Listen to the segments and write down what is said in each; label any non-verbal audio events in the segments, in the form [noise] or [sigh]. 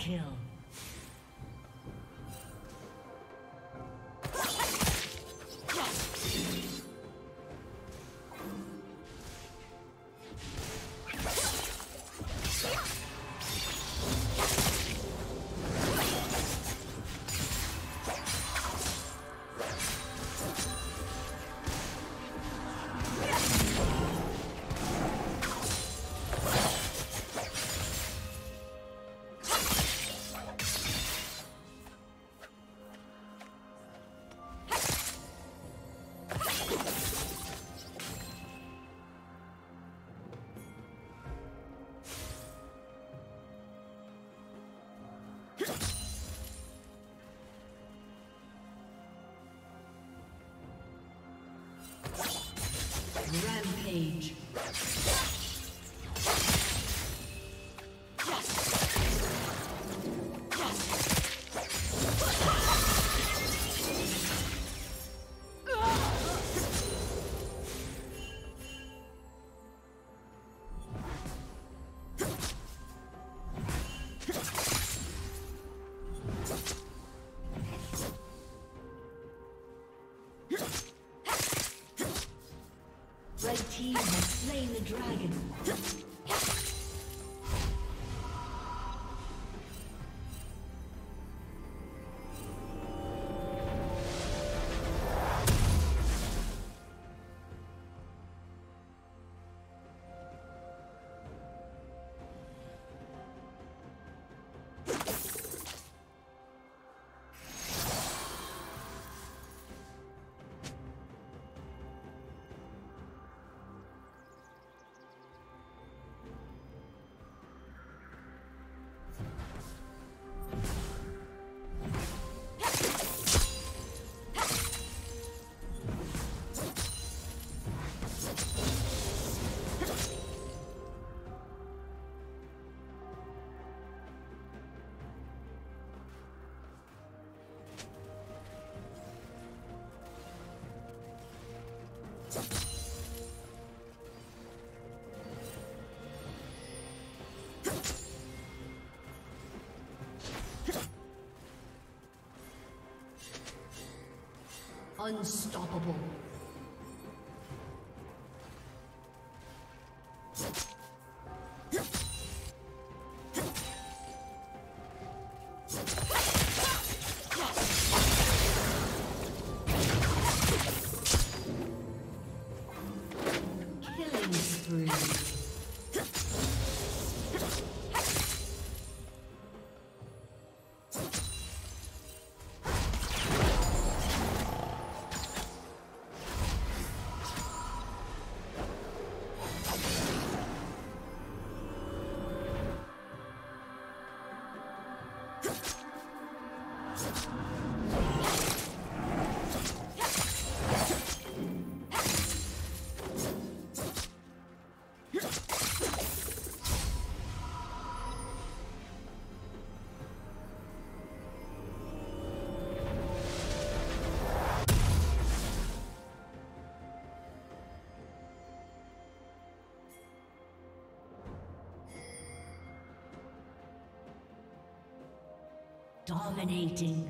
Kill. Red team has slain the dragon. Unstoppable. Dominating.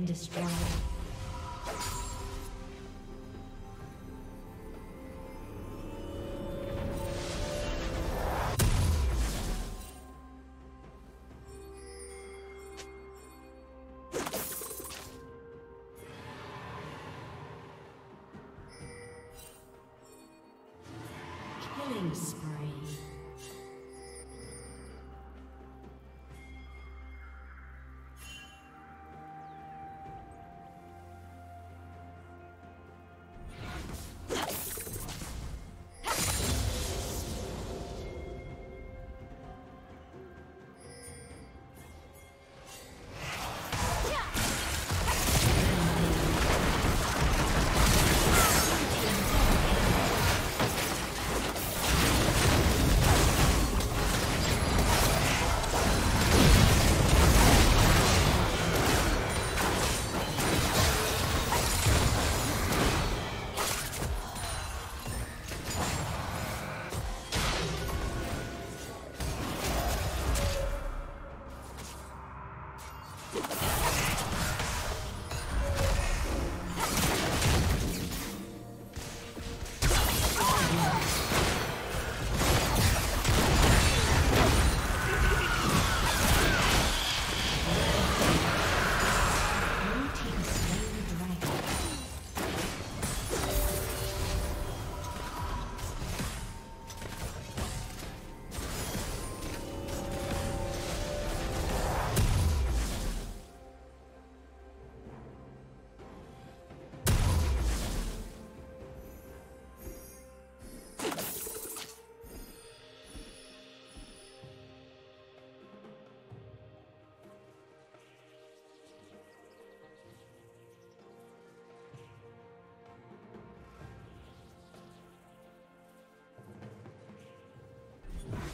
been destroyed.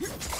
Spree. [laughs]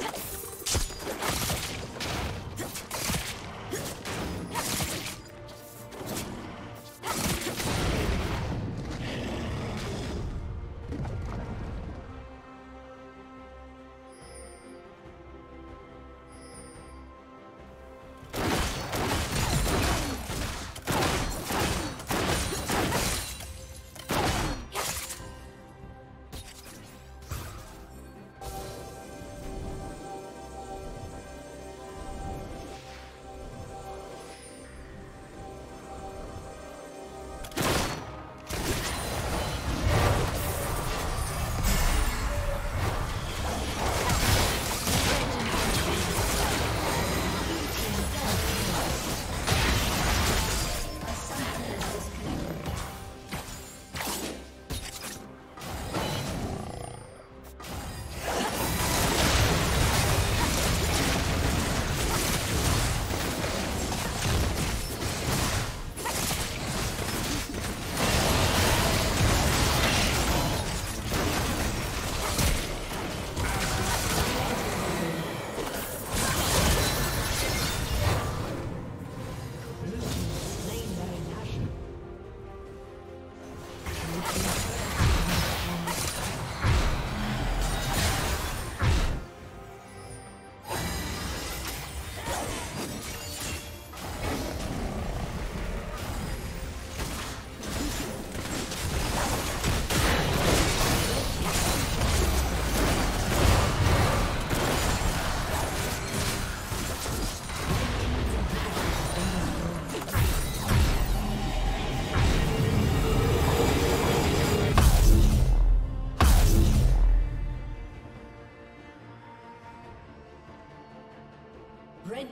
Yes!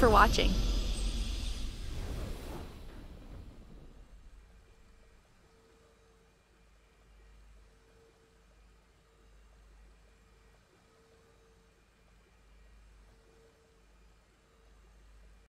For watching.